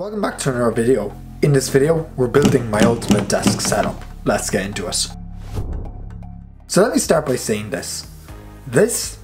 Welcome back to another video. In this video, we're building my ultimate desk setup. Let's get into it. So let me start by saying this. This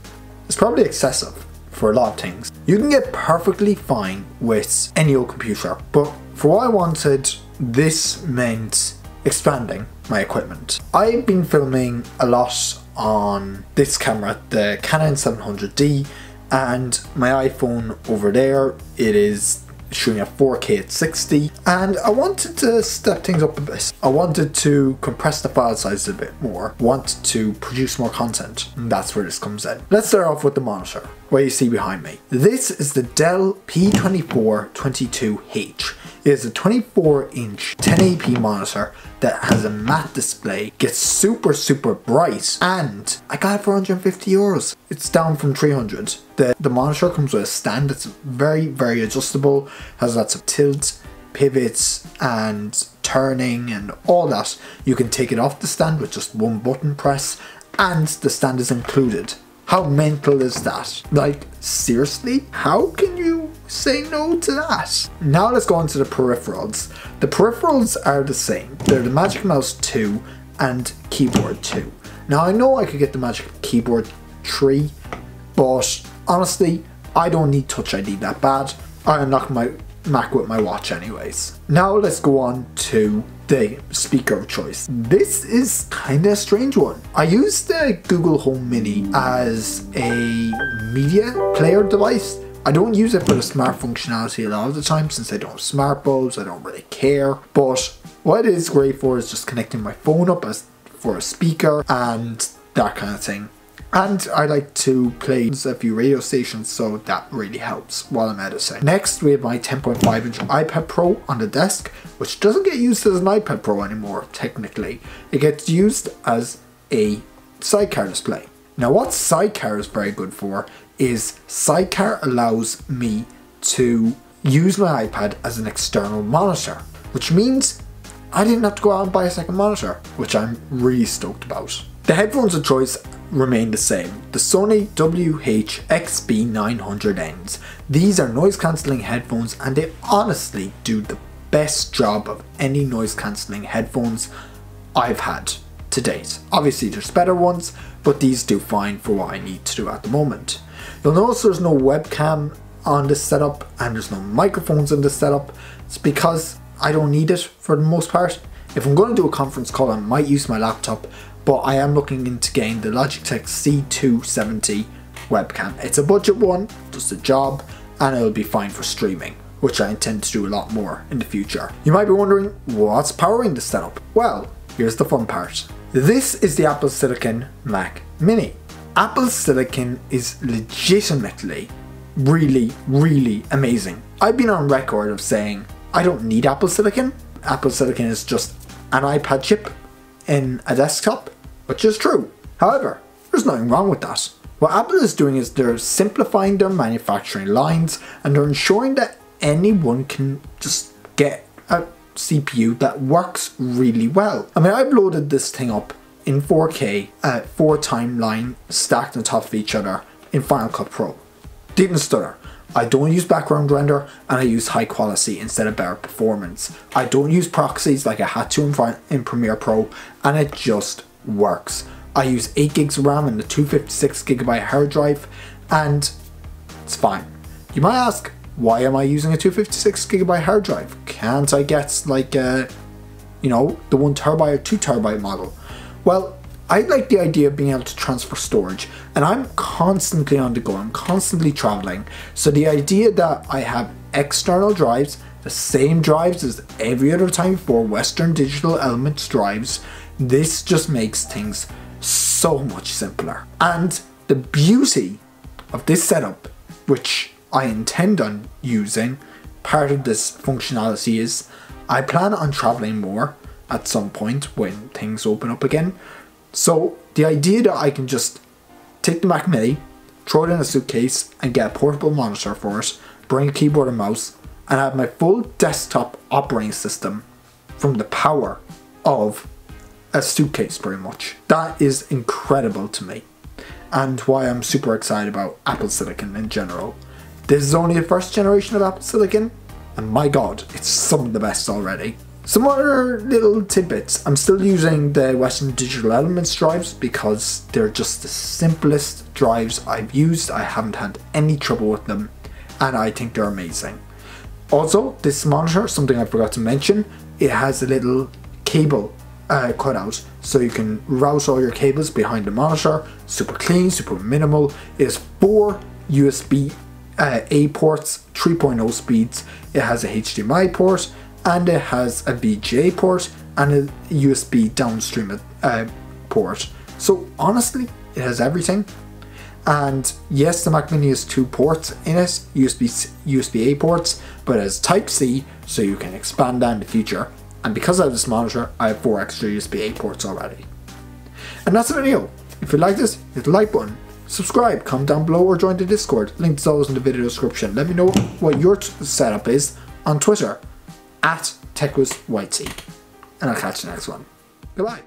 is probably excessive for a lot of things. You can get perfectly fine with any old computer, but for what I wanted, this meant expanding my equipment. I've been filming a lot on this camera, the Canon 700D, and my iPhone over there, it is shooting at 4K at 60 and I wanted to step things up a bit. I wanted to compress the file size a bit more, want to produce more content and that's where this comes in. Let's start off with the monitor, what you see behind me. This is the Dell P2422H. It is a 24 inch 1080p monitor that has a matte display, gets super super bright and I got it for 150 euros. It's down from 300. The, the monitor comes with a stand that's very very adjustable, has lots of tilts, pivots and turning and all that. You can take it off the stand with just one button press and the stand is included. How mental is that? Like, seriously? How can you say no to that? Now let's go on to the peripherals. The peripherals are the same. They're the Magic Mouse 2 and Keyboard 2. Now I know I could get the Magic Keyboard 3, but honestly, I don't need Touch ID that bad. I unlock my Mac with my watch anyways. Now let's go on to the speaker of choice. This is kind of a strange one. I use the Google Home Mini as a media player device. I don't use it for the smart functionality a lot of the time since I don't have smart bulbs, I don't really care. But what it is great for is just connecting my phone up as for a speaker and that kind of thing. And I like to play a few radio stations, so that really helps while I'm editing. Next, we have my 10.5 inch iPad Pro on the desk, which doesn't get used as an iPad Pro anymore, technically. It gets used as a sidecar display. Now what sidecar is very good for is sidecar allows me to use my iPad as an external monitor, which means I didn't have to go out and buy a second monitor, which I'm really stoked about. The headphones of choice remain the same. The Sony WH-XB900Ns. These are noise cancelling headphones and they honestly do the best job of any noise cancelling headphones I've had to date. Obviously there's better ones, but these do fine for what I need to do at the moment. You'll notice there's no webcam on this setup and there's no microphones in this setup. It's because I don't need it for the most part. If I'm going to do a conference call I might use my laptop but I am looking into getting the Logitech C270 webcam. It's a budget one, does the job, and it'll be fine for streaming, which I intend to do a lot more in the future. You might be wondering, what's powering the setup? Well, here's the fun part. This is the Apple Silicon Mac Mini. Apple Silicon is legitimately really, really amazing. I've been on record of saying I don't need Apple Silicon. Apple Silicon is just an iPad chip in a desktop which is true. However, there's nothing wrong with that. What Apple is doing is they're simplifying their manufacturing lines and they're ensuring that anyone can just get a CPU that works really well. I mean, I've loaded this thing up in 4K at uh, four timeline stacked on top of each other in Final Cut Pro. Didn't stutter. I don't use background render and I use high quality instead of better performance. I don't use proxies like I had to in, in Premiere Pro and it just works. I use 8 gigs of RAM and a 256 gigabyte hard drive and it's fine. You might ask, why am I using a 256 gigabyte hard drive? Can't I get like a, you know, the 1 terabyte or 2 terabyte model? Well, I like the idea of being able to transfer storage and I'm constantly on the go, I'm constantly traveling. So the idea that I have external drives, the same drives as every other time before Western Digital Elements drives, this just makes things so much simpler. And the beauty of this setup, which I intend on using, part of this functionality is I plan on traveling more at some point when things open up again. So the idea that I can just take the Mac Mini, throw it in a suitcase and get a portable monitor for it, bring a keyboard and mouse, and have my full desktop operating system from the power of a suitcase pretty much. That is incredible to me and why I'm super excited about Apple Silicon in general. This is only the first generation of Apple Silicon and my god, it's some of the best already. Some other little tidbits. I'm still using the Western Digital Elements drives because they're just the simplest drives I've used. I haven't had any trouble with them and I think they're amazing. Also, this monitor, something I forgot to mention, it has a little cable uh, cutout so you can route all your cables behind the monitor. Super clean, super minimal. It has four USB uh, A ports, 3.0 speeds. It has a HDMI port and it has a VGA port and a USB downstream uh, port. So honestly, it has everything. And yes, the Mac Mini has two ports in it, USB USB A ports, but it has Type C, so you can expand that in the future. And because I have this monitor, I have four extra USB A ports already. And that's the video. If you like this, hit the like button, subscribe, comment down below or join the Discord. Link Links always in the video description. Let me know what your setup is on Twitter at TechWizYT. And I'll catch you next one. Goodbye.